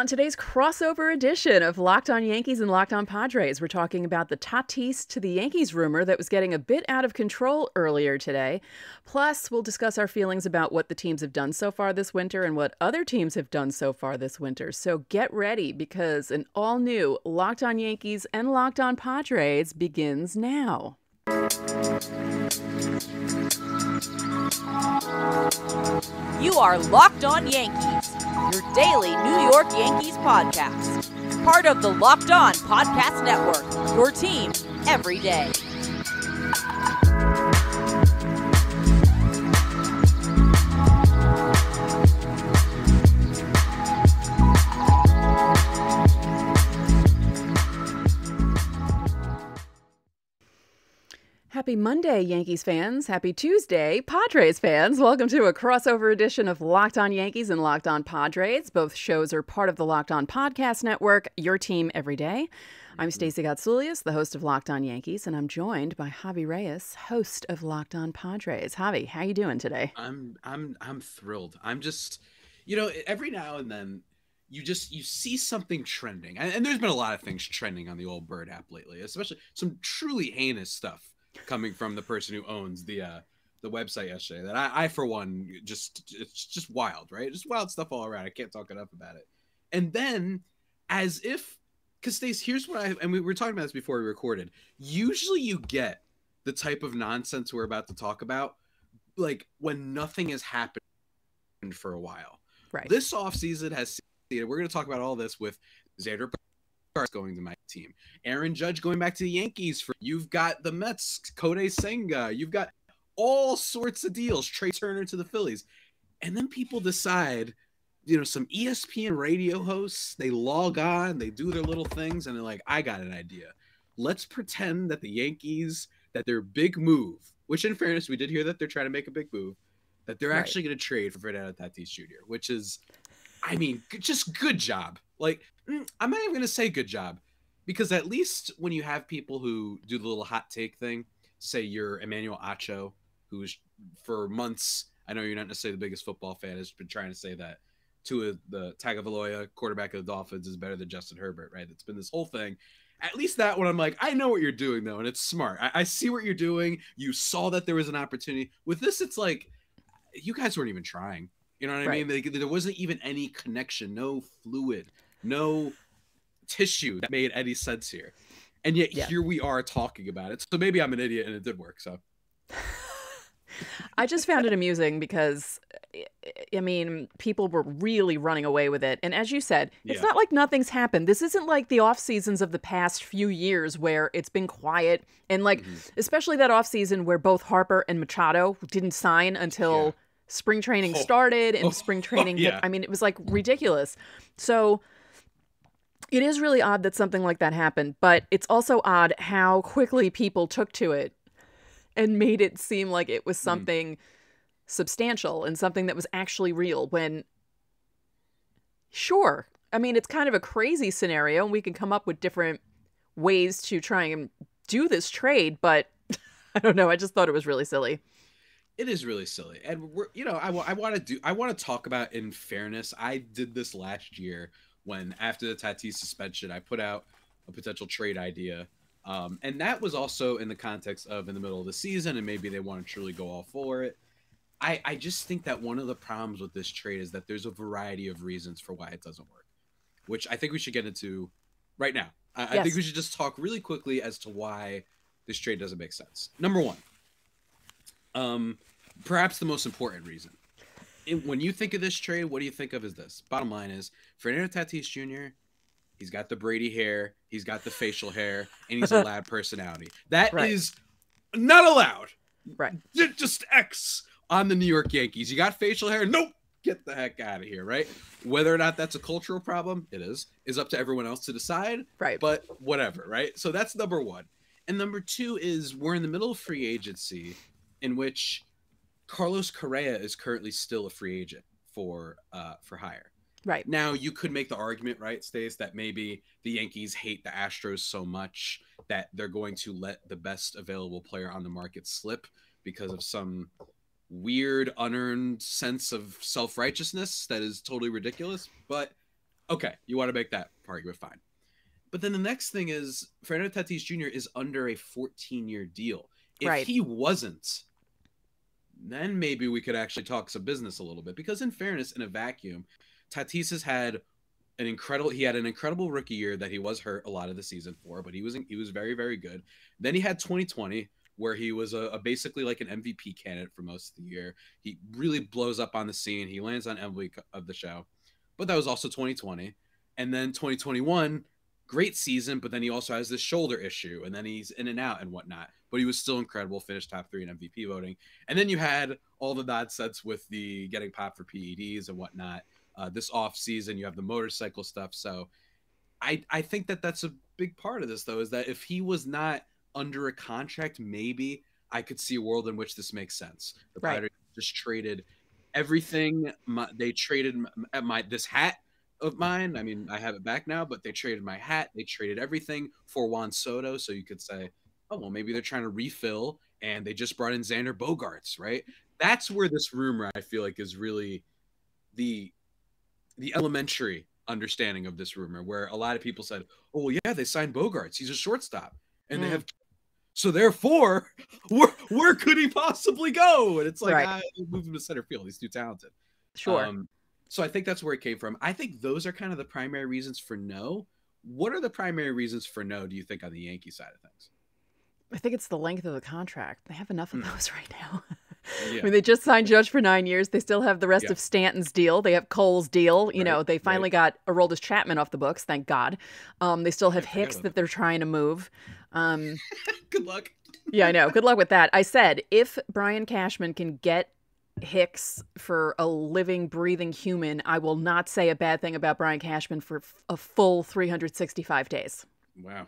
On today's crossover edition of Locked On Yankees and Locked On Padres, we're talking about the Tatis to the Yankees rumor that was getting a bit out of control earlier today. Plus, we'll discuss our feelings about what the teams have done so far this winter and what other teams have done so far this winter. So get ready because an all new Locked On Yankees and Locked On Padres begins now. You are Locked On Yankees, your daily New York Yankees podcast. Part of the Locked On Podcast Network, your team every day. Happy Monday, Yankees fans. Happy Tuesday, Padres fans. Welcome to a crossover edition of Locked On Yankees and Locked On Padres. Both shows are part of the Locked On Podcast Network, your team every day. I'm mm-hmm. Stacey Gotsoulias, the host of Locked On Yankees, and I'm joined by Javi Reyes, host of Locked On Padres. Javi, how are you doing today? I'm I'm I'm thrilled. I'm just you know, every now and then you just you see something trending. And, and there's been a lot of things trending on the old bird app lately, especially some truly heinous stuff coming from the person who owns the uh the website yesterday that I, I for one just it's just wild right? Just wild stuff all around. I can't talk enough about it. And then as if because stace here's what i and we were talking about this before we recorded. Usually you get the type of nonsense we're about to talk about like when nothing has happened for a while. Right. This offseason has seen we're going to talk about all this with xander going to my team. Aaron Judge going back to the Yankees for you've got the Mets, Kodai Senga, you've got all sorts of deals, Trea Turner to the Phillies. And then people decide, you know, some ESPN radio hosts, they log on, they do their little things, and they're like, I got an idea. Let's pretend that the Yankees, that their big move, which in fairness, we did hear that they're trying to make a big move, that they're right. actually going to trade for Fernando Tatis Jr., which is, I mean, just good job. Like, mm, I'm not even going to say good job because at least when you have people who do the little hot take thing, say you're Emmanuel Acho, who's for months, I know you're not necessarily the biggest football fan, has been trying to say that Tua the Tagovailoa, quarterback of the Dolphins, is better than Justin Herbert, right? It's been this whole thing. At least that one, I'm like, I know what you're doing though, and it's smart. I, I see what you're doing. You saw that there was an opportunity. With this, it's like you guys weren't even trying. You know what right. I mean? Like, there wasn't even any connection, no fluid, no tissue that made any sense here. And yet yeah. here we are talking about it. So maybe I'm an idiot and it did work. So I just found it amusing because I mean, people were really running away with it. And as you said, it's yeah. not like nothing's happened. This isn't like the off seasons of the past few years where it's been quiet and like mm-hmm. especially that off season where both Harper and Machado didn't sign until yeah. Spring training oh. started and oh. spring training oh, yeah. hit. I mean, it was like ridiculous. So it is really odd that something like that happened, but it's also odd how quickly people took to it and made it seem like it was hmm. something mm. substantial and something that was actually real when sure. I mean, it's kind of a crazy scenario and we can come up with different ways to try and do this trade, but I don't know, I just thought it was really silly. It is really silly. And we're, you know, I, I want to do I want to talk about in fairness. I did this last year when after the Tatis suspension, I put out a potential trade idea. Um, and that was also in the context of in the middle of the season, and maybe they want to truly go all for it. I, I just think that one of the problems with this trade is that there's a variety of reasons for why it doesn't work, which I think we should get into right now. I, yes. I think we should just talk really quickly as to why this trade doesn't make sense. Number one, um, perhaps the most important reason when you think of this trade, what do you think of as this? Bottom line is Fernando Tatis Jr. He's got the Brady hair, he's got the facial hair, and he's a loud personality. That right. is not allowed. Right. Just X on the New York Yankees. You got facial hair? Nope. Get the heck out of here, right? Whether or not that's a cultural problem, it is, is up to everyone else to decide. Right. But whatever, right? So that's number one. And number two is we're in the middle of free agency in which Carlos Correa is currently still a free agent for uh, for hire. Right. Now you could make the argument, right, Stace, that maybe the Yankees hate the Astros so much that they're going to let the best available player on the market slip because of some weird unearned sense of self-righteousness that is totally ridiculous. But Okay, you want to make that argument, fine. But then the next thing is Fernando Tatis Jr. is under a 14 year deal. If Right. he wasn't, then maybe we could actually talk some business a little bit. Because in fairness, in a vacuum, Tatis has had an incredible he had an incredible rookie year that he was hurt a lot of the season for, but he was he was very, very good. Then he had 2020 where he was a, a basically like an MVP candidate for most of the year. He really blows up on the scene. He lands on MVP of the show. But that was also 2020. And then 2021, great season, but then he also has this shoulder issue, and then he's in and out and whatnot. But he was still incredible, finished top three in MVP voting. And then you had all the nonsense with the getting popped for PEDs and whatnot. Uh, this off season, you have the motorcycle stuff. So I I think that that's a big part of this, though, is that if he was not under a contract, maybe I could see a world in which this makes sense. The Right. Pirates just traded everything. My, they traded my, my this hat of mine. I mean, I have it back now, but they traded my hat. They traded everything for Juan Soto. So you could say, oh well, maybe they're trying to refill, and they just brought in Xander Bogaerts, right? That's where this rumor I feel like is really the the elementary understanding of this rumor, where a lot of people said, "Oh well, yeah, they signed Bogaerts. He's a shortstop, and they Mm. have." So therefore, where where could he possibly go? And it's like, Right. ah, move him to center field. He's too talented. Sure. Um, so I think that's where it came from. I think those are kind of the primary reasons for no. What are the primary reasons for no? Do you think on the Yankee side of things? I think it's the length of the contract. They have enough of Mm. those right now. Yeah. I mean, they just signed Judge for nine years. They still have the rest Yeah. of Stanton's deal. They have Cole's deal. You Right, know, they finally right. got Aroldis Chapman off the books, thank God. Um, they still have Hicks that they're trying to move. Um, Good luck. yeah, I know. Good luck with that. I said if Brian Cashman can get Hicks for a living, breathing human, I will not say a bad thing about Brian Cashman for a full 365 days. Wow.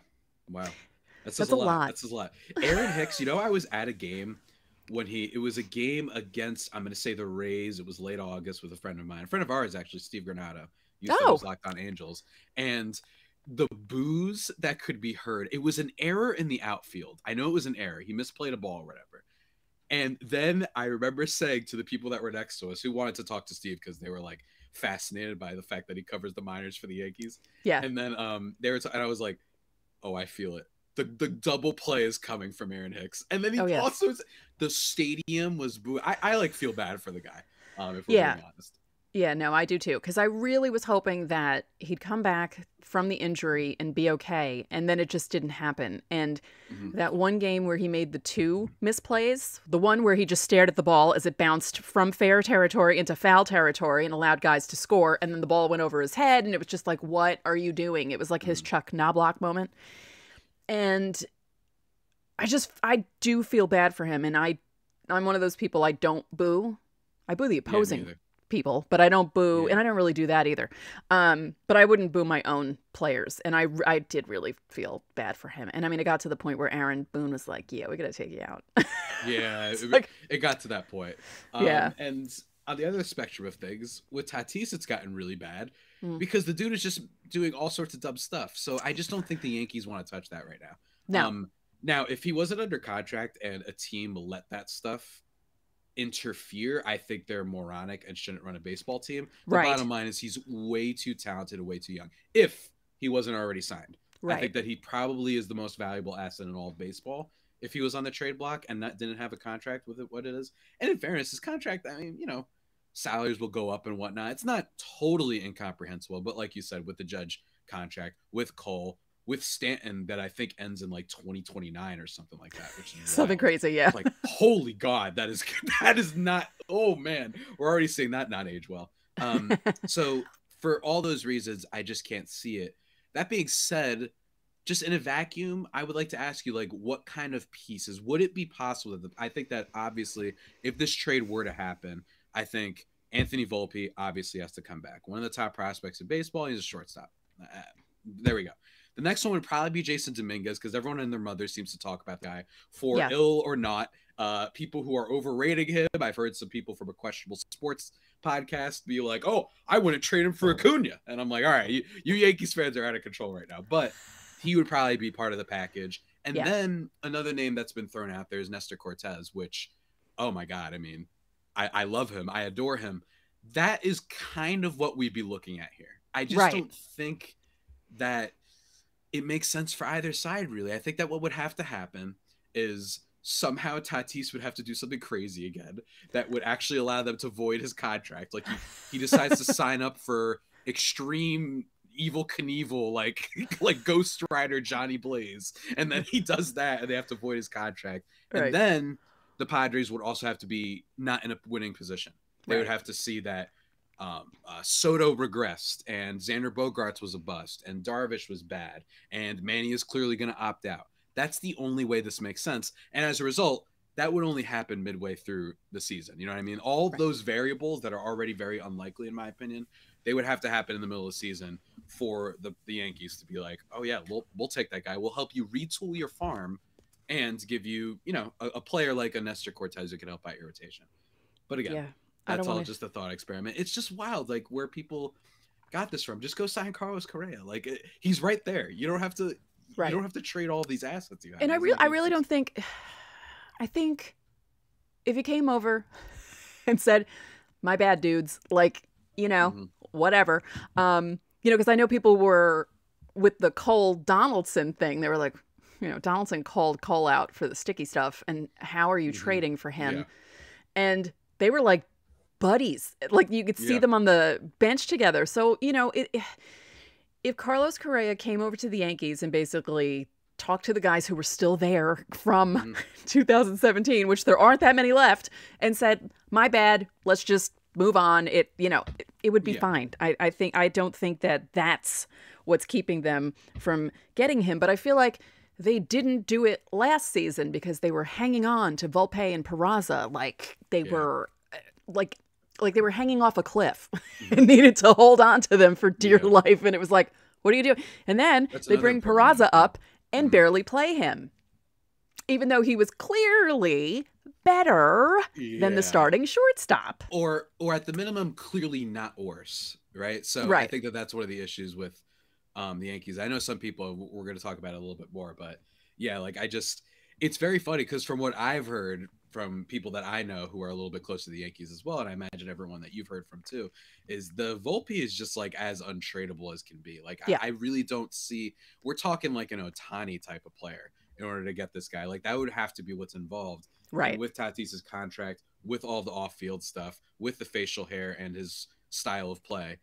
Wow. That's, That's a lot. lot. That's a lot. Aaron Hicks, you know, I was at a game when he, it was a game against, I'm going to say the Rays. It was late August with a friend of mine, a friend of ours, actually, Steve Granado. Used to Oh. was Locked on Angels. And the booze that could be heard, it was an error in the outfield. I know it was an error. He misplayed a ball or whatever. And then I remember saying to the people that were next to us who wanted to talk to Steve because they were like fascinated by the fact that he covers the minors for the Yankees. Yeah. And then um they were t- and I was like, "Oh, I feel it. The the double play is coming from Aaron Hicks." And then he Oh, yes. also the stadium was boo. I, I like feel bad for the guy. Um, if we're Yeah. being honest. Yeah, no, I do too. Because I really was hoping that he'd come back from the injury and be okay. And then it just didn't happen. And Mhm. that one game where he made the two misplays, the one where he just stared at the ball as it bounced from fair territory into foul territory and allowed guys to score. And then the ball went over his head. And it was just like, what are you doing? It was like his Chuck Knobloch moment. And I just, I do feel bad for him. And I, I'm one of those people I don't boo. I boo the opposing either. People, but I don't boo, Yeah. and I don't really do that either. Um, but I wouldn't boo my own players, and I I did really feel bad for him. And I mean, it got to the point where Aaron Boone was like, "Yeah, we gotta take you out." Yeah, it, like- it got to that point. Um, Yeah. And on the other spectrum of things, with Tatis, it's gotten really bad Mm. because the dude is just doing all sorts of dumb stuff. So I just don't think the Yankees want to touch that right now. no, Um, now, if he wasn't under contract and a team let that stuff interfere, I think they're moronic and shouldn't run a baseball team. The Right. bottom line is he's way too talented and way too young. If he wasn't already signed, I think that he probably is the most valuable asset in all of baseball. If he was on the trade block and not didn't have a contract with it, what it is, and in fairness, his contract, I mean, you know, salaries will go up and whatnot. It's not totally incomprehensible, but like you said, with the Judge contract, with Cole, with Stanton, that I think ends in like 2029 or something like that, which is something wild. crazy. Yeah, Like, holy God, that is that is not. Oh man, we're already seeing that not age well. Um, so for all those reasons, I just can't see it. That being said, just in a vacuum, I would like to ask you, like, what kind of pieces would it be possible that the, I think that obviously, if this trade were to happen, I think Anthony Volpe obviously has to come back. One of the top prospects in baseball. He's a shortstop. Uh, there we go. The next one would probably be Jasson Dominguez because everyone and their mother seems to talk about the guy for Yeah. ill or not. Uh, people who are overrating him. I've heard some people from a questionable sports podcast be like, "Oh, I wouldn't trade him for Acuna," and I'm like, "All right, you, you Yankees fans are out of control right now." But he would probably be part of the package. And Yeah. then another name that's been thrown out there is Nestor Cortes, which, oh my god, I mean, I, I love him, I adore him. That is kind of what we'd be looking at here. I just Right. don't think that it makes sense for either side, really. I think that what would have to happen is somehow Tatis would have to do something crazy again that would actually allow them to void his contract. Like he, he decides to sign up for extreme Evel Knievel like like Ghost Rider Johnny Blaze, and then he does that, and they have to void his contract, Right. and then the Padres would also have to be not in a winning position. They would have to see that um, uh, Soto regressed, and Xander Bogaerts was a bust, and Darvish was bad, and Manny is clearly going to opt out. That's the only way this makes sense, and as a result, that would only happen midway through the season. You know what I mean? All Right. those variables that are already very unlikely, in my opinion, they would have to happen in the middle of the season for the, the Yankees to be like, oh yeah, we'll we'll take that guy. We'll help you retool your farm and give you, you know, a, a player like a Nestor Cortes who can help out your rotation. But again, Yeah. I that's don't all wanna- just a thought experiment. It's just wild, like where people got this from. Just go sign Carlos Correa. Like it, he's right there. You don't have to. Right. You don't have to trade all these assets you have. and I really, I really don't think. I think if he came over and said, "My bad, dudes," like you know, Mhm. whatever, um, you know, because I know people were with the Cole Donaldson thing. They were like, you know, Donaldson called Cole out for the sticky stuff, and how are you Mhm. trading for him? Yeah. And they were like buddies. Like you could see Yeah. them on the bench together. So you know, it, if Carlos Correa came over to the Yankees and basically talked to the guys who were still there from Mhm. 2017, which there aren't that many left, and said, "My bad, let's just move on." It, you know, it, it would be Yeah. fine. I, I think I don't think that that's what's keeping them from getting him, but I feel like they didn't do it last season because they were hanging on to Volpe and Peraza like they Yeah. were uh, like like they were hanging off a cliff and needed to hold on to them for dear Mm-hmm. Yeah. life and it was like what do you do and then That's they bring problem. Peraza up and Mhm. barely play him even though he was clearly better than the starting shortstop or or at the minimum clearly not worse right so i think that that's one of the issues with um the yankees i know some people we're going to talk about it a little bit more but yeah like i just it's very funny because from what i've heard from people that i know who are a little bit close to the yankees as well and i imagine everyone that you've heard from too is the volpe is just like as untradeable as can be like Yeah. I, I really don't see we're talking like an Ohtani type of player in order to get this guy like that would have to be what's involved and right with Tatis's contract, with all the off-field stuff, with the facial hair and his style of play,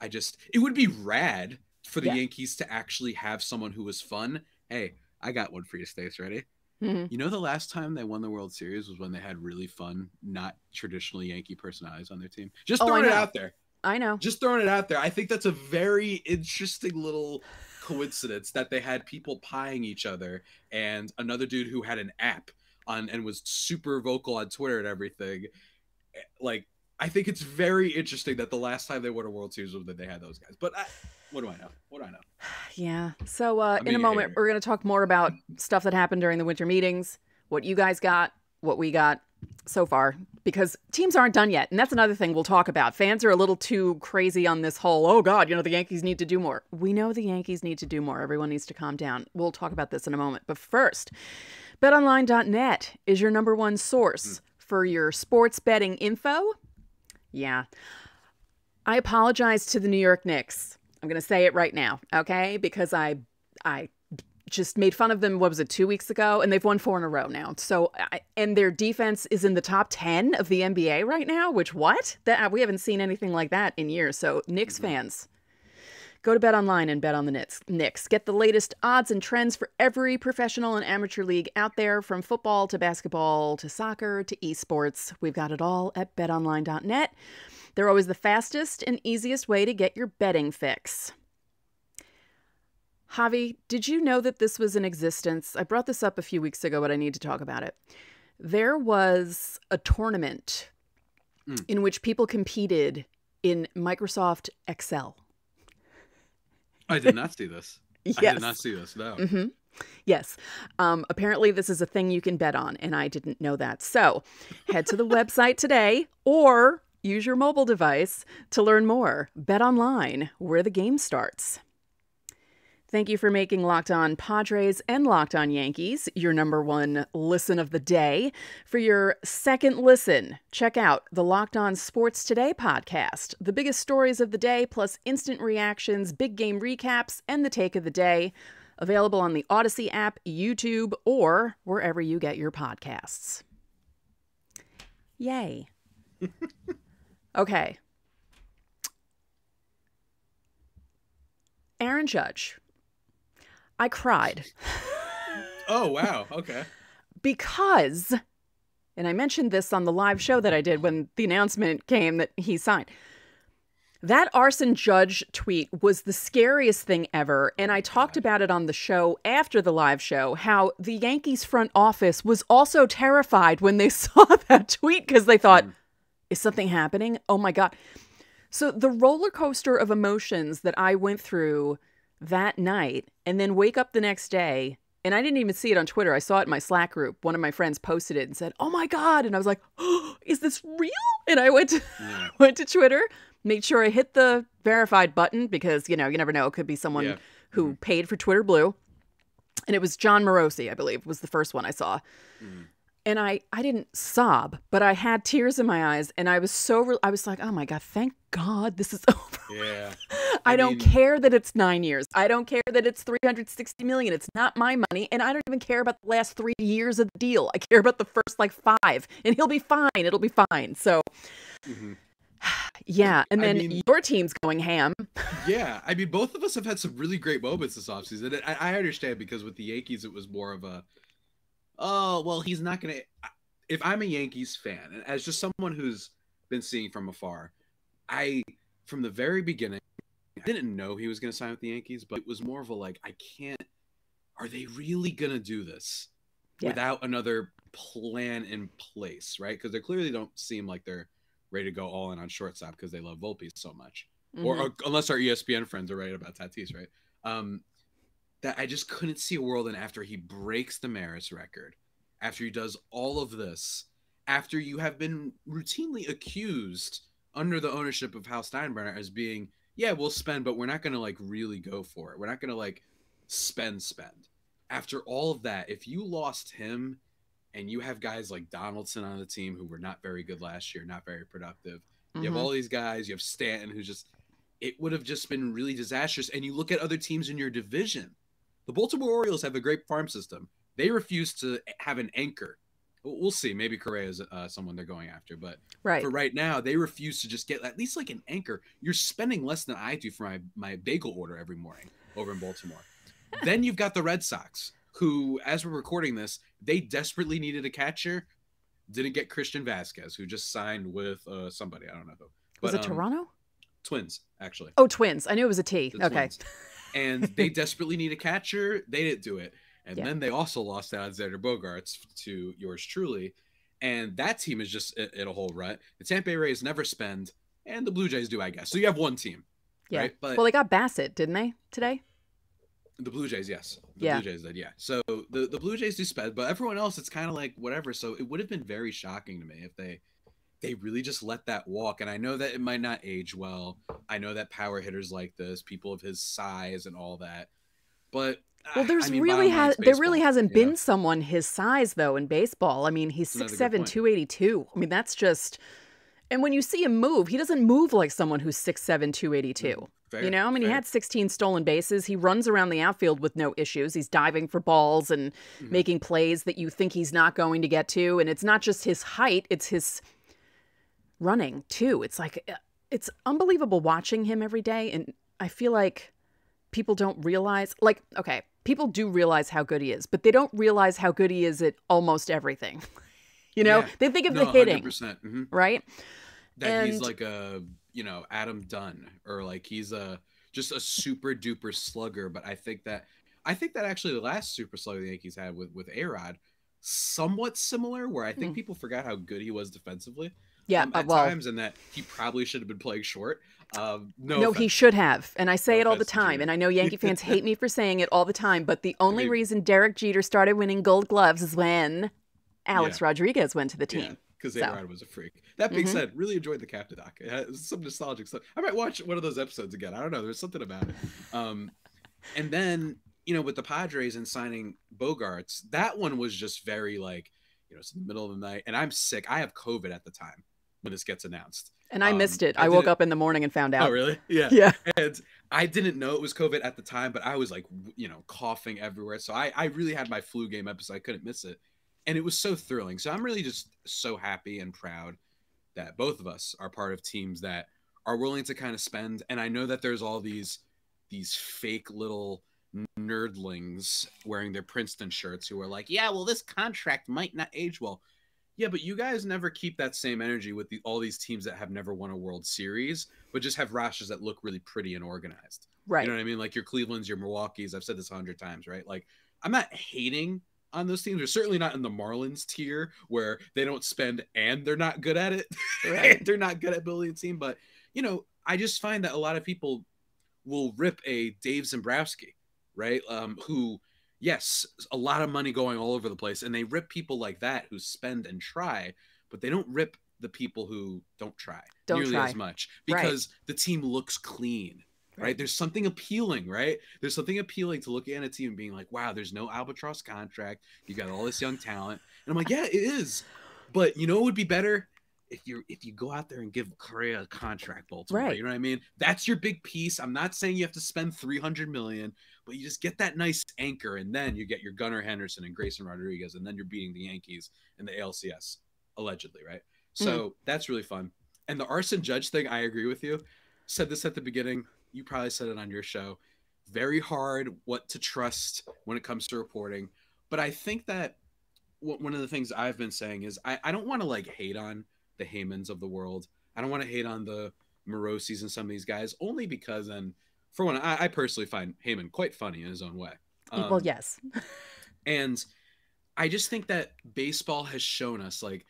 I just it would be rad for the Yeah. Yankees to actually have someone who was fun. Hey, I got one for you, Stace. Ready? Mhm. You know the last time they won the World Series was when they had really fun, not traditional Yankee personalities on their team. Just Oh, throwing it out there. I know Just throwing it out there. I think that's a very interesting little coincidence that they had people pieing each other and another dude who had an app on and was super vocal on Twitter and everything. Eh, Like, I think it's very interesting that the last time they won a World Series was that they had those guys. But I, what do I know? What do I know? Yeah. So uh, in a moment, hater. we're going to talk more about stuff that happened during the winter meetings, what you guys got, what we got so far, because teams aren't done yet. And that's another thing we'll talk about. Fans are a little too crazy on this whole, oh, God, you know, the Yankees need to do more. We know the Yankees need to do more. Everyone needs to calm down. We'll talk about this in a moment. But first, betonline.net is your number one source for your sports betting info. Yeah. I apologize to the New York Knicks. I'm going to say it right now, okay? Because I I just made fun of them what was it 2 weeks ago and they've won 4 in a row now. So I, and their defense is in the top 10 of the NBA right now, which what? That we haven't seen anything like that in years. So Knicks mm-hmm. fans, Go to Bet Online and bet on the Knicks. Knicks. Get the latest odds and trends for every professional and amateur league out there, from football to basketball to soccer to esports. We've got it all at betonline.net. They're always the fastest and easiest way to get your betting fix. Javi, did you know that this was in existence? I brought this up a few weeks ago, but I need to talk about it. There was a tournament Mm. in which people competed in Microsoft Excel. I did not see this. yes. I did not see this. No. Mm-hmm. Yes. Um, apparently, this is a thing you can bet on, and I didn't know that. So head to the website today or use your mobile device to learn more. Bet online, where the game starts. Thank you for making Locked On Padres and Locked On Yankees your number one listen of the day. For your second listen, check out the Locked On Sports Today podcast. The biggest stories of the day, plus instant reactions, big game recaps, and the take of the day. Available on the Audacy app, YouTube, or wherever you get your podcasts. Yay. okay. Aaron Judge. I cried. Oh, wow. Okay. because, and I mentioned this on the live show that I did when the announcement came that he signed. That arson judge tweet was the scariest thing ever. And I talked about it on the show after the live show how the Yankees front office was also terrified when they saw that tweet because they thought, mm. is something happening? Oh my God. So the roller coaster of emotions that I went through that night and then wake up the next day and I didn't even see it on Twitter. I saw it in my Slack group. One of my friends posted it and said, "Oh my god!" And I was like, oh, "Is this real?" And I went to, Yeah. went to Twitter, made sure I hit the verified button because you know you never know. It could be someone Yeah. who paid for Twitter Blue, and it was Jon Morosi, I believe, was the first one I saw. Mm. And I I didn't sob, but I had tears in my eyes, and I was so re- I was like, "Oh my god, thank God this is over." Yeah. I, I don't mean- care that it's nine years. I don't care that it's 360 million. It's not my money. And I don't even care about the last three years of the deal. I care about the first like five. And he'll be fine. It'll be fine. So, Mhm. yeah. And I then mean- your team's going ham. Yeah, I mean, both of us have had some really great moments this offseason. And I, I understand because with the Yankees, it was more of a, oh, well, he's not going to. If I'm a Yankees fan, and as just someone who's been seeing from afar, I, from the very beginning, I didn't know he was going to sign with the Yankees, but it was more of a like, I can't. Are they really going to do this Yeah. without another plan in place, right? Because they clearly don't seem like they're ready to go all in on shortstop because they love Volpe so much or, Mhm. or unless our ESPN friends are right about Tatis, right? Um, that I just couldn't see a world in after he breaks the Maris record, after he does all of this, after you have been routinely accused under the ownership of Hal Steinbrenner as being, yeah, we'll spend, but we're not going to like really go for it. We're not going to like spend, spend. After all of that, if you lost him and you have guys like Donaldson on the team who were not very good last year, not very productive, you have Mhm. all these guys. You have Stanton, who's just. It would have just been really disastrous. And you look at other teams in your division. The Baltimore Orioles have a great farm system. They refuse to have an anchor. We'll see. Maybe Correa is uh, someone they're going after, but right. for right now, they refuse to just get at least like an anchor. You're spending less than I do for my my bagel order every morning over in Baltimore. then you've got the Red Sox, who, as we're recording this, they desperately needed a catcher. Didn't get Christian Vazquez, who just signed with uh, somebody I don't know who. Was it um, Toronto? Twins, actually. Oh, twins. I knew it was a T. The Okay. And they desperately need a catcher. They didn't do it. And Yeah. then they also lost out on Xander Bogaerts to yours truly. And that team is just in in a whole rut. The Tampa Bay Rays never spend, and the Blue Jays do, I guess. So you have one team, Yeah. right? But well, they got Bassitt, didn't they, today? the Blue Jays, yes. The Yeah. Blue Jays did, yeah. So the, the Blue Jays do spend, but everyone else, it's kind of like whatever. So it would have been very shocking to me if they they really just let that walk. And I know that it might not age well. I know that power hitters like this, people of his size and all that. But Well, there's I mean, really has there really hasn't you know? been someone his size though in baseball. I mean, he's Another good 6'7", point. 282. I mean, that's just and when you see him move, he doesn't move like someone who's 6'7", 282. Fair, You know, I mean, he had 16 stolen bases. He runs around the outfield with no issues. He's diving for balls and Mhm. making plays that you think he's not going to get to. And it's not just his height, it's his running too. It's like, uh, it's unbelievable watching him every day. And I feel like people don't realize, like, okay, people do realize how good he is, but they don't realize how good he is at almost everything. you know, Yeah. they think of no, the hitting, 100%, mhm. right? That he's like a you know Adam Dunn or like he's a just a super duper slugger. But I think that I think that actually the last super slugger the Yankees had with with Arod somewhat similar, where I think Hmm. people forgot how good he was defensively. Yeah, um, uh, at well, times, and that he probably should have been playing short. Um, no, No, he should have. And I say No it all the time. And I know Yankee fans hate me for saying it all the time. But the only mean- reason Derek Jeter started winning gold gloves is when Alex Rodriguez went to the team. because So. Arod was a freak. That being Mhm. said, really enjoyed the Captain doc. Some nostalgic stuff. I might watch one of those episodes again. I don't know. There's something about it. Um, and then you know with the Padres and signing Bogaerts, that one was just very like you know it's in the middle of the night and I'm sick. I have COVID at the time when this gets announced. And I um, missed it. I, I woke up in the morning and found out. Oh, really? Yeah. Yeah. And I didn't know it was COVID at the time, but I was like, you know, coughing everywhere. So I, I really had my flu game episode. I couldn't miss it. And it was so thrilling. So I'm really just so happy and proud that both of us are part of teams that are willing to kind of spend. And I know that there's all these these fake little nerdlings wearing their Princeton shirts who are like, yeah, well, this contract might not age well. Yeah, but you guys never keep that same energy with the, all these teams that have never won a World Series, but just have rosters that look really pretty and organized. Right. You know what I mean? Like your Cleveland's, your Milwaukee's. I've said this a hundred times, right? Like I'm not hating on those teams. They're certainly not in the Marlins tier where they don't spend and they're not good at it. Right. they're not good at building a team. But you know, I just find that a lot of people will rip a Dave Dombrowski, right? Um, who yes, a lot of money going all over the place, and they rip people like that who spend and try, but they don't rip the people who don't try don't nearly try. as much because right. the team looks clean. Right. right. There's something appealing, right? There's something appealing to looking at a team and being like, wow, there's no albatross contract. You got all this young talent. And I'm like, yeah, it is. But you know what would be better? If you if you go out there and give Correa a contract, Baltimore, right. you know what I mean? That's your big piece. I'm not saying you have to spend 300 million, but you just get that nice anchor, and then you get your Gunnar Henderson and Grayson Rodriguez, and then you're beating the Yankees in the ALCS, allegedly, right? So mm. that's really fun. And the arson Judge thing, I agree with you. Said this at the beginning. You probably said it on your show. Very hard what to trust when it comes to reporting. But I think that one of the things I've been saying is I, I don't want to like hate on the Heymans of the world. I don't want to hate on the Morosi's and some of these guys only because, and for one, I, I personally find Heyman quite funny in his own way. Um, well, yes. and I just think that baseball has shown us like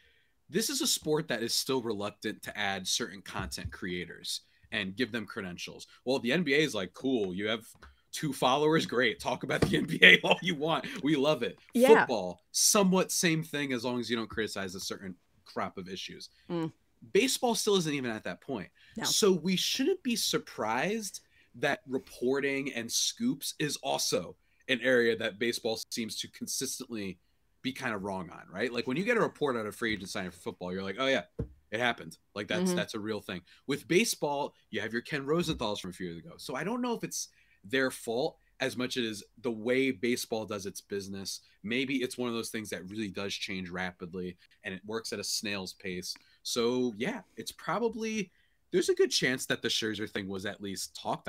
this is a sport that is still reluctant to add certain content creators and give them credentials. Well, the NBA is like, cool, you have two followers, great. Talk about the NBA all you want. We love it. Yeah. Football, somewhat same thing as long as you don't criticize a certain crop of issues. Mm. Baseball still isn't even at that point. No. So we shouldn't be surprised that reporting and scoops is also an area that baseball seems to consistently be kind of wrong on, right? Like when you get a report on a free agent signing for football, you're like, oh yeah, it happened. Like that's mm-hmm. that's a real thing. With baseball, you have your Ken Rosenthal's from a few years ago. So I don't know if it's their fault as much as the way baseball does its business. Maybe it's one of those things that really does change rapidly and it works at a snail's pace. So yeah, it's probably there's a good chance that the Scherzer thing was at least talked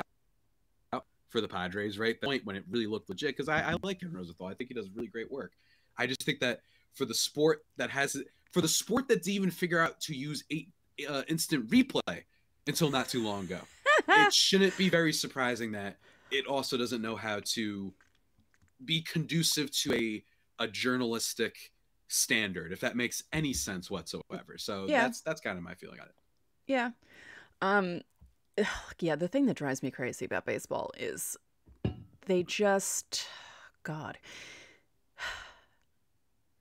about for the Padres, right? The point when it really looked legit because I, I like Ken Rosenthal. I think he does really great work. I just think that for the sport that has for the sport that's even figure out to use eight uh, instant replay until not too long ago, it shouldn't be very surprising that it also doesn't know how to be conducive to a a journalistic standard if that makes any sense whatsoever. So yeah. that's that's kind of my feeling on it. Yeah. Um yeah the thing that drives me crazy about baseball is they just god.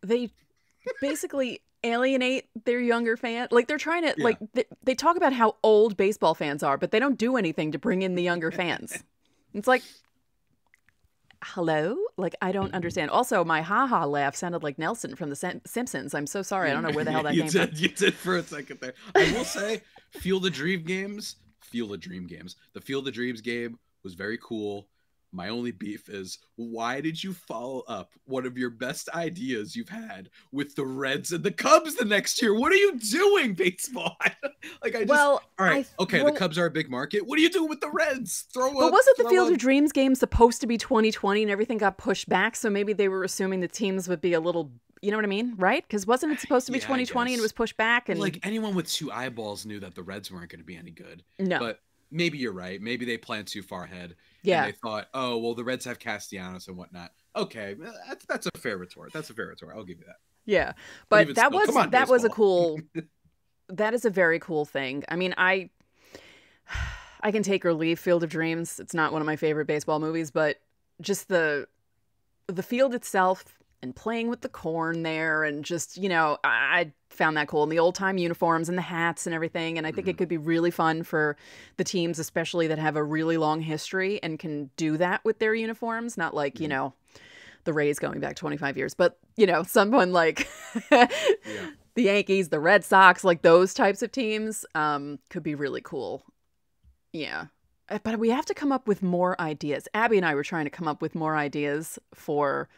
They basically alienate their younger fan like they're trying to yeah. like they, they talk about how old baseball fans are but they don't do anything to bring in the younger fans it's like, hello? Like, I don't understand. Also, my haha laugh sounded like Nelson from The Simpsons. I'm so sorry. I don't know where the hell that you came did, from. You did for a second there. I will say, Feel the Dream games, Feel the Dream games. The Field of Dreams game was very cool. My only beef is why did you follow up one of your best ideas you've had with the Reds and the Cubs the next year? What are you doing, baseball? like I just well, all right, I, okay, well, the Cubs are a big market. What are you doing with the Reds? Throw But wasn't the Field of Dreams game supposed to be 2020 and everything got pushed back? So maybe they were assuming the teams would be a little you know what I mean? Right? Because wasn't it supposed to be yeah, 2020 and it was pushed back? And like anyone with two eyeballs knew that the Reds weren't going to be any good. No, but maybe you're right. Maybe they planned too far ahead. Yeah. they thought, oh, well, the Reds have Castellanos and whatnot. Okay, that's, that's a fair retort. That's a fair retort. I'll give you that. Yeah, but, but that still, was on, that baseball. was a cool. that is a very cool thing. I mean, I I can take or leave Field of Dreams. It's not one of my favorite baseball movies, but just the the field itself and playing with the corn there and just, you know, I found that cool and the old time uniforms and the hats and everything. And I think mm-hmm. it could be really fun for the teams, especially that have a really long history and can do that with their uniforms, not like, mm-hmm. you know, the Rays going back 25 years, but, you know, someone like yeah. the Yankees, the Red Sox, like those types of teams um, could be really cool. Yeah. Uh, but we have to come up with more ideas. Abby and I were trying to come up with more ideas for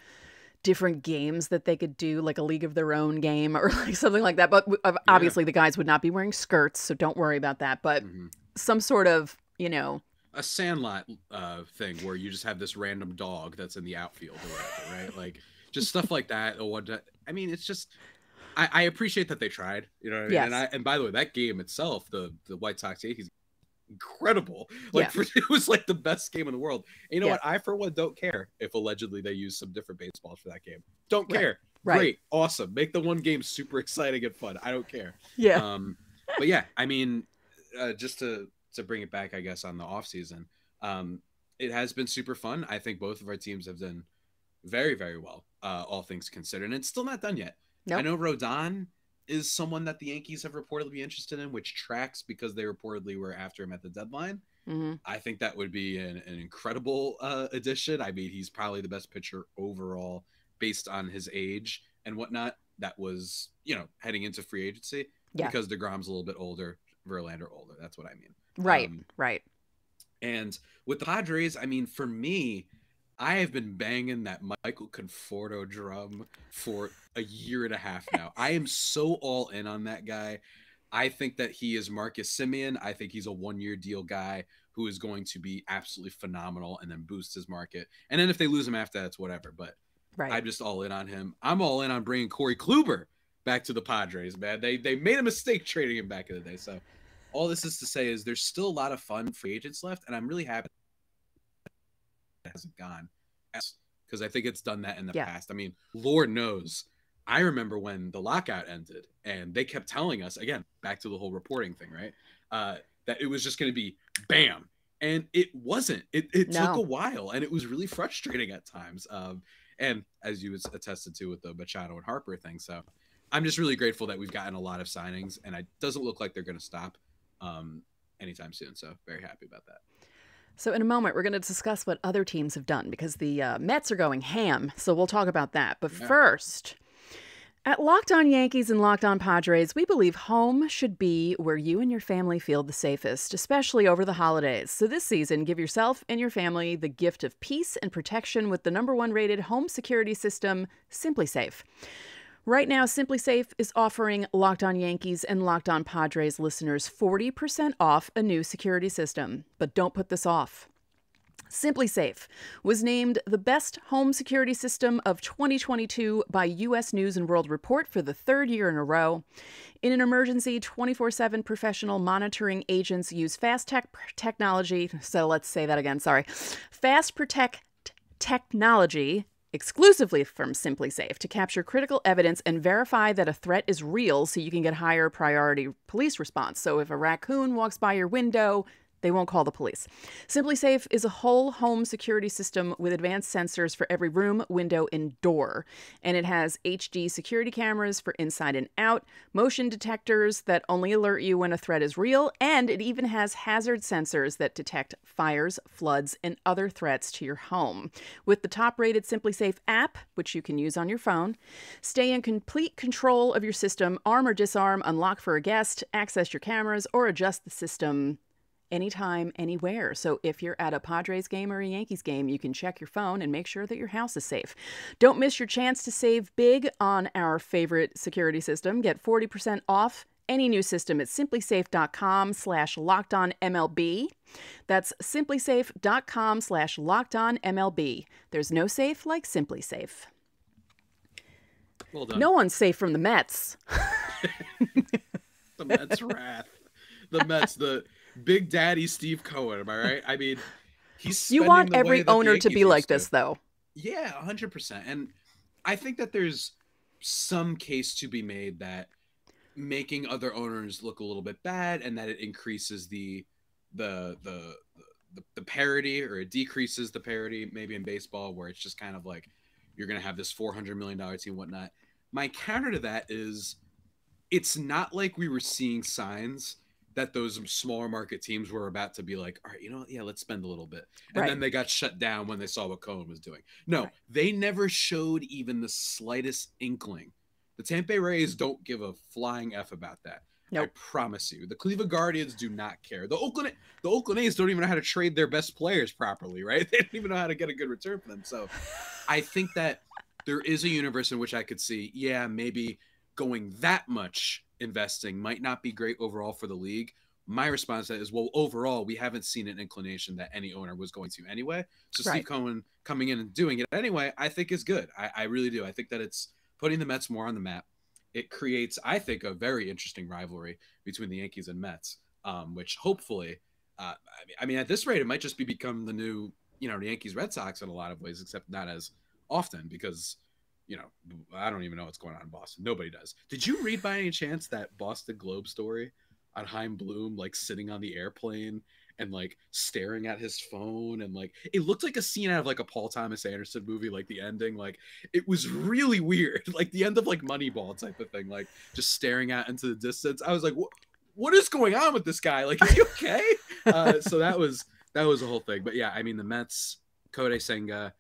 different games that they could do, like a League of Their Own game or like something like that. But obviously, yeah. the guys would not be wearing skirts, so don't worry about that. But mm-hmm. some sort of, you know, a Sandlot uh, thing where you just have this random dog that's in the outfield or whatever, right? Like just stuff like that. Or what? I mean, it's just. I, I appreciate that they tried, you know. Yes. And I, and by the way, that game itself, the the White Sox Yankees incredible. Like yeah. for, it was like the best game in the world. And you know yeah. what? I for one don't care if allegedly they use some different baseballs for that game. Don't care. Right. Great, awesome. Make the one game super exciting and fun. I don't care. Yeah. Um, but yeah, I mean, uh, just to to bring it back, I guess on the off season, um, it has been super fun. I think both of our teams have done very very well, uh, all things considered. And it's still not done yet. Nope. I know Rodon is someone that the Yankees have reportedly be interested in, which tracks because they reportedly were after him at the deadline. Mm-hmm. I think that would be an, an incredible uh, addition. I mean, he's probably the best pitcher overall based on his age and whatnot. That was, you know, heading into free agency yeah. because Degrom's a little bit older, Verlander older. That's what I mean. Right, um, right. And with the Padres, I mean, for me, I have been banging that Michael Conforto drum for a year and a half now. I am so all in on that guy. I think that he is Marcus Semien. I think he's a one year deal guy who is going to be absolutely phenomenal and then boost his market. And then if they lose him after that, it's whatever. But right. I'm just all in on him. I'm all in on bringing Corey Kluber back to the Padres, man. They they made a mistake trading him back in the day. So all this is to say is there's still a lot of fun free agents left, and I'm really happy hasn't gone because I think it's done that in the yeah. past. I mean, Lord knows. I remember when the lockout ended and they kept telling us again, back to the whole reporting thing, right? Uh, that it was just going to be bam. And it wasn't. It, it no. took a while and it was really frustrating at times. Um, and as you was attested to with the Machado and Harper thing. So I'm just really grateful that we've gotten a lot of signings and it doesn't look like they're going to stop um, anytime soon. So very happy about that. So, in a moment, we're going to discuss what other teams have done because the uh, Mets are going ham. So, we'll talk about that. But yeah. first, at Locked On Yankees and Locked On Padres, we believe home should be where you and your family feel the safest, especially over the holidays. So, this season, give yourself and your family the gift of peace and protection with the number one rated home security system, SimpliSafe. Right now, SimpliSafe is offering Locked On Yankees and Locked On Padres listeners 40% off a new security system. But don't put this off. SimpliSafe was named the best home security system of 2022 by US News and World Report for the third year in a row. In an emergency, 24 7 professional monitoring agents use fast tech technology. So let's say that again, sorry. Fast Protect technology exclusively from SimpliSafe to capture critical evidence and verify that a threat is real so you can get higher priority police response. So if a raccoon walks by your window, they won't call the police. SimpliSafe is a whole home security system with advanced sensors for every room, window, and door. And it has HD security cameras for inside and out, motion detectors that only alert you when a threat is real, and it even has hazard sensors that detect fires, floods, and other threats to your home. With the top rated SimpliSafe app, which you can use on your phone, stay in complete control of your system, arm or disarm, unlock for a guest, access your cameras, or adjust the system anytime, anywhere. So if you're at a Padres game or a Yankees game, you can check your phone and make sure that your house is safe. Don't miss your chance to save big on our favorite security system. Get 40% off any new system at simplisafe.com slash locked on MLB. That's simplisafe.com slash locked on MLB. There's no safe like SimpliSafe. Well done. No one's safe from the Mets. the Mets wrath. The Mets, the Big Daddy Steve Cohen. Am I right? I mean, he's you want every owner to be like this, though. Yeah, hundred percent. And I think that there's some case to be made that making other owners look a little bit bad, and that it increases the the the the, the parity or it decreases the parity maybe in baseball where it's just kind of like You're going to have this $400 million team, whatnot. My counter to that is it's not like we were seeing signs that those smaller market teams were about to be like, all right, you know what? Yeah, let's spend a little bit. And Right. then they got shut down when they saw what Cohen was doing. No, Right. they never showed even the slightest inkling. The Tampa Bay Rays don't give a flying F about that. I promise you. The Cleveland Guardians do not care. The Oakland the Oakland A's don't even know how to trade their best players properly, right? They don't even know how to get a good return for them. So I think that there is a universe in which I could see, yeah, maybe going that much investing might not be great overall for the league. My response to that is, well, overall, we haven't seen an inclination that any owner was going to anyway. So Right. Steve Cohen coming in and doing it anyway, I think is good. I, I really do. I think that it's putting the Mets more on the map. It creates, I think, a very interesting rivalry between the Yankees and Mets, um, which hopefully, uh, I mean- I mean, at this rate, it might just be become the new, you know, the Yankees Red Sox in a lot of ways, except not as often because, you know, I don't even know what's going on in Boston. Nobody does. Did you read by any chance that Boston Globe story on Chaim Bloom, like sitting on the airplane and like staring at his phone and like it looked like a scene out of like a Paul Thomas Anderson movie, like the ending, like it was really weird, like the end of like Moneyball type of thing, like just staring out into the distance. I was like, what? What is going on with this guy? Like, is he okay? uh, so that was that was the whole thing. But yeah, I mean, the Mets, Kodai Senga,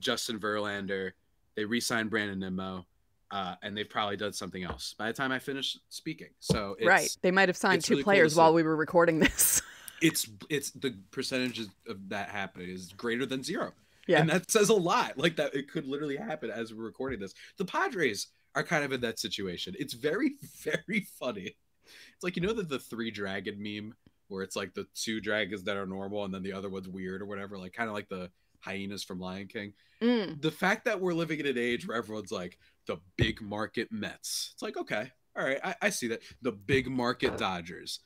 Justin Verlander, they re-signed Brandon Nimmo, uh, and they've probably done something else by the time I finish speaking. So it's, right. They might have signed two really players see. while we were recording this. it's it's the percentages of that happening is greater than zero. Yeah. And that says a lot. Like that it could literally happen as we're recording this. The Padres are kind of in that situation. It's very, very funny. It's like you know that the three dragon meme where it's like the two dragons that are normal and then the other one's weird or whatever, like kind of like the hyenas from Lion King. Mm. The fact that we're living in an age where everyone's like the big market Mets. It's like, okay, all right, I, I see that. The big market Dodgers,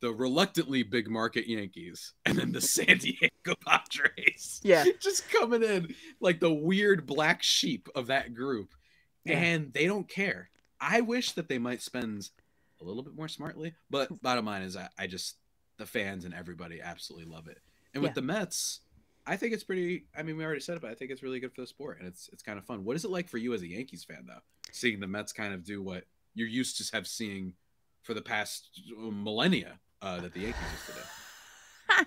the reluctantly big market Yankees, and then the San Diego Padres. Yeah. Just coming in like the weird black sheep of that group. Yeah. And they don't care. I wish that they might spend a little bit more smartly, but bottom line is I, I just the fans and everybody absolutely love it. And with Yeah. the Mets, I think it's pretty. I mean, we already said it, but I think it's really good for the sport, and it's it's kind of fun. What is it like for you as a Yankees fan, though, seeing the Mets kind of do what you're used to have seeing for the past millennia uh, that the Yankees used to do?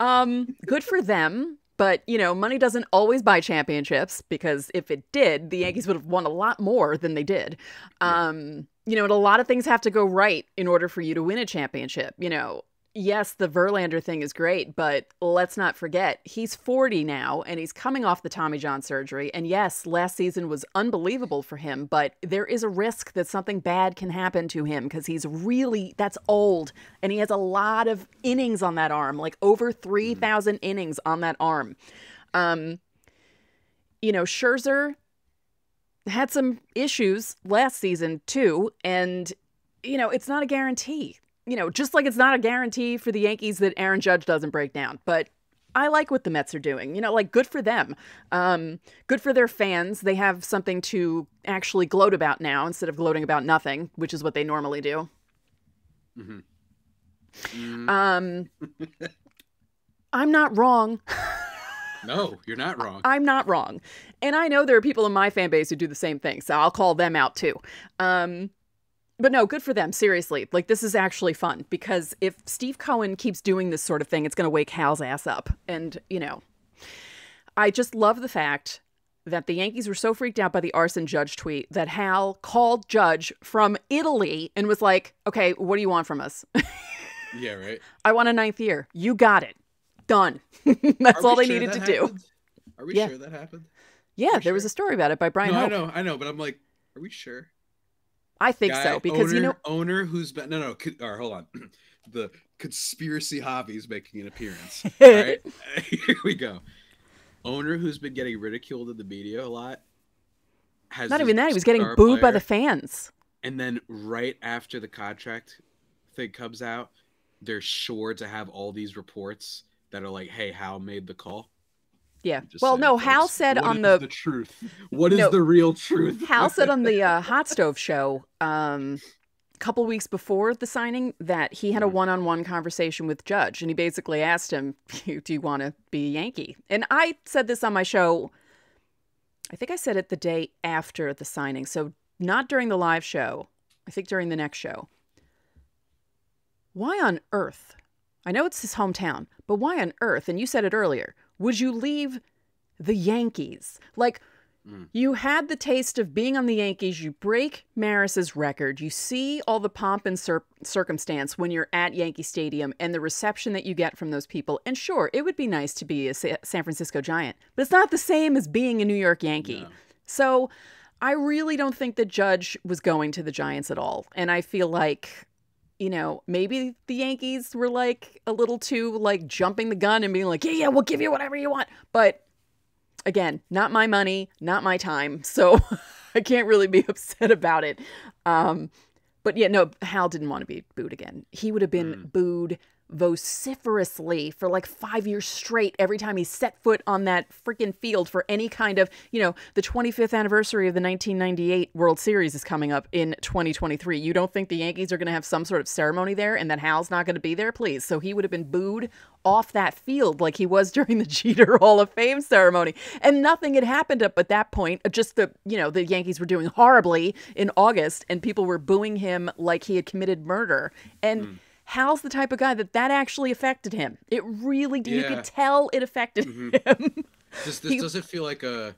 um, good for them. But, you know, money doesn't always buy championships because if it did, the Yankees would have won a lot more than they did. Um, you know, and a lot of things have to go right in order for you to win a championship. You know, yes, the Verlander thing is great, but let's not forget he's 40 now and he's coming off the Tommy John surgery. And yes, last season was unbelievable for him, but there is a risk that something bad can happen to him because he's really that's old and he has a lot of innings on that arm, like over 3,000 innings on that arm. Um, you know, Scherzer had some issues last season too, and you know, it's not a guarantee. You know, just like it's not a guarantee for the Yankees that Aaron Judge doesn't break down, but I like what the Mets are doing. You know, like good for them. Um, good for their fans. They have something to actually gloat about now instead of gloating about nothing, which is what they normally do. Mhm. Mm, Um, I'm not wrong. no, you're not wrong. I'm not wrong. And I know there are people in my fan base who do the same thing, so I'll call them out too. Um, but no, good for them, seriously. Like, this is actually fun because if Steve Cohen keeps doing this sort of thing, it's going to wake Hal's ass up. And, you know, I just love the fact that the Yankees were so freaked out by the arson Judge tweet that Hal called Judge from Italy and was like, okay, what do you want from us? yeah, right. I want a ninth year. You got it. Done. That's Are all they sure needed to that do. Are we Yeah. sure that happened? Yeah, there was a story about it by Brian no, I know, I know, but I'm like, are we sure? I think Guy, so because owner, you know owner who's been no no or hold on. The conspiracy hobbies making an appearance all right? Here we go. Owner who's been getting ridiculed in the media a lot has not even that he was getting booed by the fans. and then right after the contract thing comes out they're sure to have all these reports that are like hey Hal made the call Yeah. Well, saying, no, folks. Hal said on the, the truth what is No. the real truth Hal said on the uh, Hot Stove show um, a couple weeks before the signing that he had a Mhm. one-on-one conversation with Judge, and he basically asked him, "Do you want to be a Yankee?" And I said this on my show. I think I said it the day after the signing. So not during the live show. I think during the next show. Why on earth? I know it's his hometown, but why on earth? And you said it earlier. Would you leave the Yankees? Like, mm. you had the taste of being on the Yankees. You break Maris's record. You see all the pomp and cir- circumstance when you're at Yankee Stadium and the reception that you get from those people. And sure, it would be nice to be a Sa- San Francisco Giant, but it's not the same as being a New York Yankee. No. So I really don't think the judge was going to the Giants at all. And I feel like you know, maybe the Yankees were like a little too like jumping the gun and being like, yeah, yeah, we'll give you whatever you want. But again, not my money, not my time. So I can't really be upset about it. Um, but yeah, no, Hal didn't want to be booed again. He would have been mm. booed vociferously for like five years straight every time he set foot on that freaking field for any kind of, you know, the 25th anniversary of the 1998 World Series is coming up in 2023. You don't think the Yankees are going to have some sort of ceremony there and that Hal's not going to be there? Please. So he would have been booed off that field like he was during the Jeter Hall of Fame ceremony. And nothing had happened up at that point. Just the, you know, the Yankees were doing horribly in August and people were booing him like he had committed murder. And, mm Hal's the type of guy that that actually affected him. It really did. Yeah. You could tell it affected mm-hmm. him. This, this he, doesn't feel like a.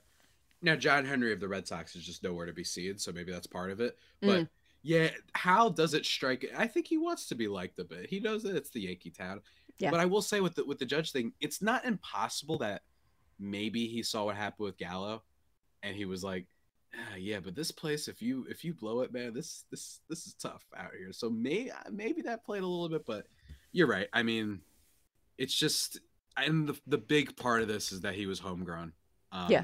Now, John Henry of the Red Sox is just nowhere to be seen, so maybe that's part of it. But mm. yeah, Hal does it strike. I think he wants to be liked a bit. He knows that it's the Yankee town. Yeah. But I will say with the with the judge thing, it's not impossible that maybe he saw what happened with Gallo, and he was like, ah, yeah, but this place, if you if you blow it, man, this this this is tough out here. So maybe maybe that played a little bit, but you're right. I mean, it's just and the the big part of this is that he was homegrown. Um, yeah.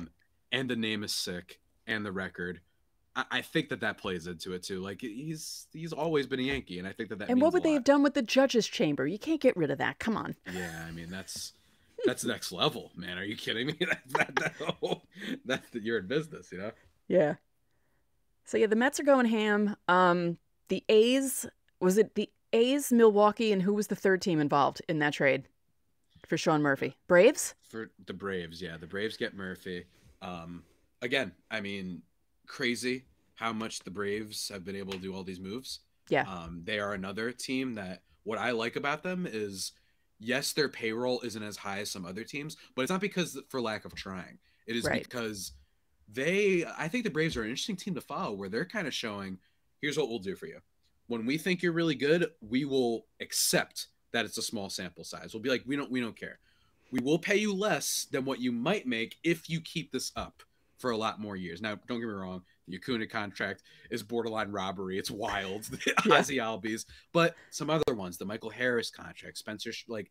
And the name is sick, and the record. I, I think that that plays into it too. Like he's he's always been a Yankee, and I think that that. And what would they have done with the judges' chamber? You can't get rid of that. Come on. Yeah, I mean that's that's next level, man. Are you kidding me? that, that, that, that's you're in business, you know. Yeah. So yeah, the Mets are going ham. Um, the A's was it the A's, Milwaukee, and who was the third team involved in that trade for Sean Murphy? Braves. For the Braves, yeah, the Braves get Murphy. Um, again, I mean, crazy how much the Braves have been able to do all these moves. Yeah. Um, they are another team that what I like about them is yes, their payroll isn't as high as some other teams, but it's not because for lack of trying. It is right. because they I think the Braves are an interesting team to follow where they're kind of showing here's what we'll do for you. When we think you're really good, we will accept that it's a small sample size. We'll be like, we don't we don't care. We will pay you less than what you might make if you keep this up for a lot more years. Now, don't get me wrong, the Acuna contract is borderline robbery. It's wild. The yeah. Ozzie Albies, but some other ones, the Michael Harris contract, Spencer, like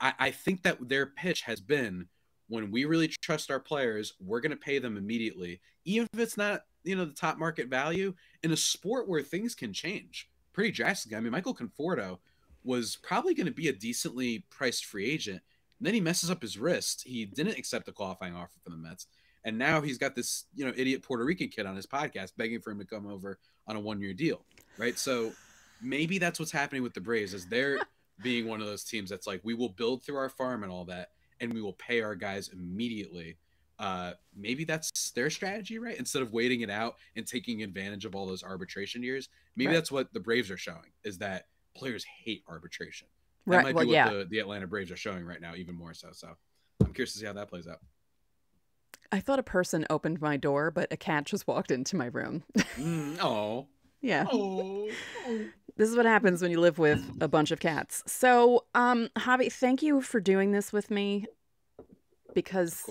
I, I think that their pitch has been when we really trust our players, we're going to pay them immediately, even if it's not, you know, the top market value in a sport where things can change pretty drastically. I mean, Michael Conforto was probably going to be a decently priced free agent. And then he messes up his wrist. He didn't accept the qualifying offer from the Mets. And now he's got this, you know, idiot Puerto Rican kid on his podcast begging for him to come over on a one year deal. Right. So maybe that's what's happening with the Braves is they're being one of those teams that's like, we will build through our farm and all that and we will pay our guys immediately. Uh, maybe that's their strategy, right? Instead of waiting it out and taking advantage of all those arbitration years, maybe right. that's what the Braves are showing is that players hate arbitration. That right. might well, be what yeah. the, the Atlanta Braves are showing right now, even more so. So I'm curious to see how that plays out. I thought a person opened my door, but a cat just walked into my room. mm, oh. Yeah. Oh. This is what happens when you live with a bunch of cats. So, um, Javi, thank you for doing this with me because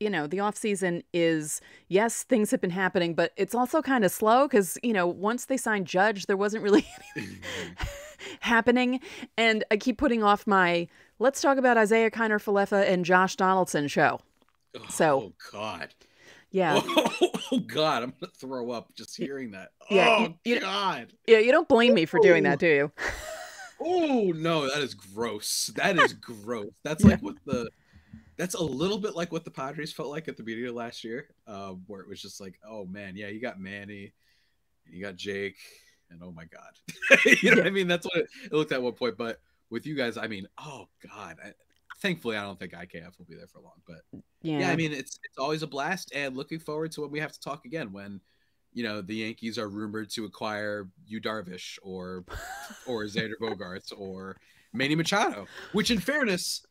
you know, the off season is yes, things have been happening, but it's also kind of slow because you know, once they signed Judge, there wasn't really anything happening, and I keep putting off my let's talk about Isiah Kiner Falefa and Josh Donaldson show. Oh, so, God. Yeah. Oh, oh, God, I'm gonna throw up just hearing that. Yeah, oh you, God. Yeah, you don't blame me for doing that, do you? oh no, that is gross. That is gross. That's like what the that's a little bit like what the Padres felt like at the beginning of last year, uh, where it was just like, oh man, yeah, you got Manny, you got Jake, and oh my God, you know yeah. I mean? That's what it, it, looked at one point. But with you guys, I mean, oh God, I, thankfully, I don't think IKF will be there for long. But Yeah. yeah, I mean, it's it's always a blast, and looking forward to when we have to talk again when. You know the Yankees are rumored to acquire Yu Darvish or or Xander Bogaerts or Manny Machado, which in fairness,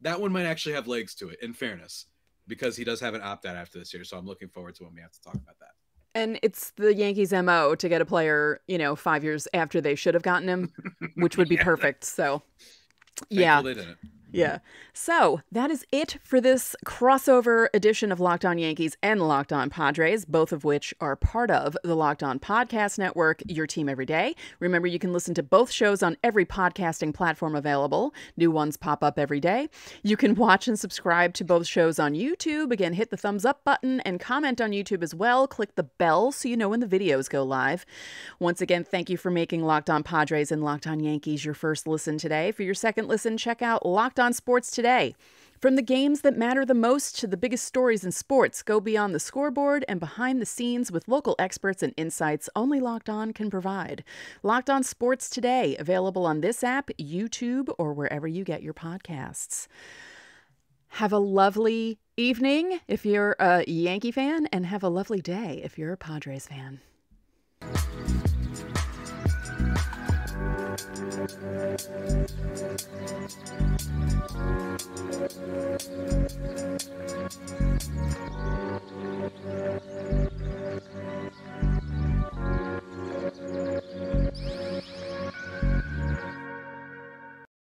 that one might actually have legs to it. In fairness, because he does have an opt out after this year, so I'm looking forward to when we have to talk about that. And it's the Yankees' MO to get a player, you know, five years after they should have gotten him, which would be Yeah. perfect. So, Thankful yeah. Yeah. So that is it for this crossover edition of Locked On Yankees and Locked On Padres, both of which are part of the Locked On Podcast Network, your team every day. Remember, you can listen to both shows on every podcasting platform available. New ones pop up every day. You can watch and subscribe to both shows on YouTube. Again, hit the thumbs up button and comment on YouTube as well. Click the bell so you know when the videos go live. Once again, thank you for making Locked On Padres and Locked On Yankees your first listen today. For your second listen, check out Locked On Sports Today. From the games that matter the most to the biggest stories in sports, go beyond the scoreboard and behind the scenes with local experts and insights only Locked On can provide. Locked On Sports Today, available on this app, YouTube, or wherever you get your podcasts. Have a lovely evening if you're a Yankee fan, and have a lovely day if you're a Padres fan. Thank you.